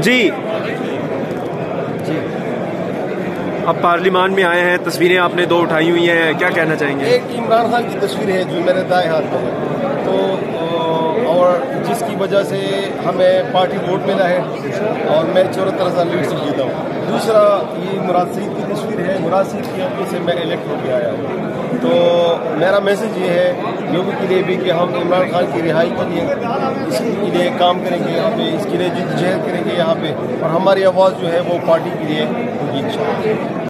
जी। अब पार्लिमान में आए हैं, तस्वीरें आपने दो उठाई हुई हैं, क्या कहना चाहेंगे? एक इमरान खान की तस्वीर है जो मेरे दाएँ हाथ में तो और जिसकी वजह से हमें पार्टी वोट मिला है और मैं चौहत्तर हज़ार लीड से जीता हूँ। दूसरा, ये मुराद सईद की तस्वीर है। मुराद सईद की हल्के से मैं इलेक्ट होकर आया हूँ। तो मेरा मैसेज ये है, लोगों के लिए भी कि हम इमरान खान की रिहाई के लिए, इसके लिए काम करेंगे यहाँ पे, इसके लिए जहद करेंगे यहाँ पे। और हमारी आवाज़ जो है वो पार्टी के लिए होगी